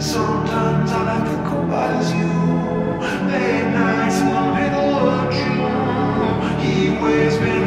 Sometimes all I think about is you. Late nights in the middle of June. Waves me.